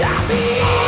deixar-me.